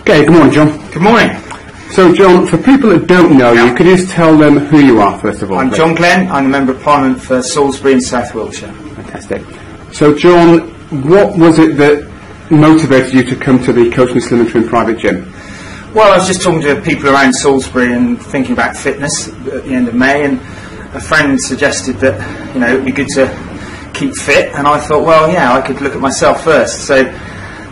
Okay, good morning, John. Good morning. So, John, for people that don't know you, could you just tell them who you are, first of all? I'm please? John Glen. I'm a Member of Parliament for Salisbury and South Wiltshire. Fantastic. So, John, what was it that motivated you to come to the Coach Slim and private gym? Well, I was just talking to people around Salisbury and thinking about fitness at the end of May, and a friend suggested that you know it would be good to keep fit, and I thought, well, yeah, I could look at myself first. So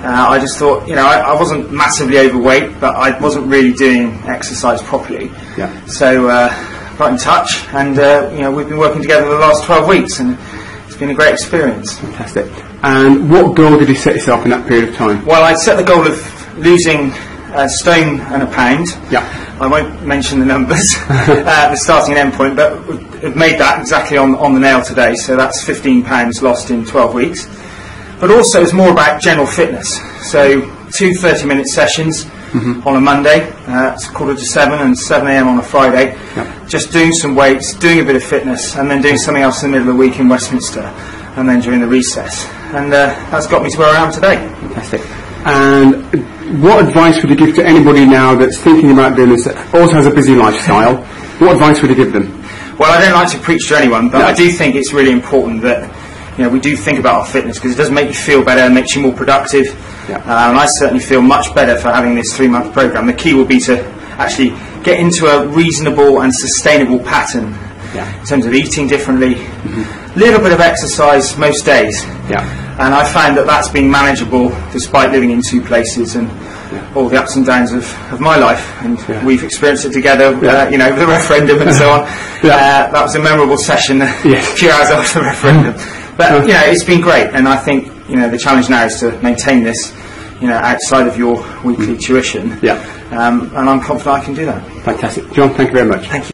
uh, I just thought, you know, I, I wasn't massively overweight, but I wasn't really doing exercise properly. Yeah. So uh, got in touch, and uh, you know, we've been working together the last 12 weeks, and it's been a great experience. Fantastic. And what goal did you set yourself in that period of time? Well, I set the goal of losing a stone and a pound. Yeah. I won't mention the numbers, uh, the starting and end point, but we've made that exactly on, on the nail today. So that's 15 pounds lost in 12 weeks. But also, it's more about general fitness. So two 30-minute sessions on a Monday, uh, it's quarter to seven, and 7 a.m. on a Friday. Yeah. Just doing some weights, doing a bit of fitness, and then doing something else in the middle of the week in Westminster, and then during the recess. And uh, that's got me to where I am today. Fantastic. And what advice would you give to anybody now that's thinking about doing this, that also has a busy lifestyle? What advice would you give them? Well, I don't like to preach to anyone, but No. I do think it's really important that you know we do think about our fitness because it does make you feel better and makes you more productive. Yeah. Uh, and I certainly feel much better for having this three-month program. The key will be to actually get into a reasonable and sustainable pattern Yeah. in terms of eating differently, a little bit of exercise most days. Yeah. And I found that that's been manageable despite living in two places and all the ups and downs of, of my life. And Yeah. we've experienced it together, Yeah. uh, you know, with the referendum and so on. Yeah. Uh, that was a memorable session a few hours after the referendum. But, you know, it's been great. And I think, you know, the challenge now is to maintain this, you know, outside of your weekly tuition. Yeah. Um, and I'm confident I can do that. Fantastic. John, thank you very much. Thank you.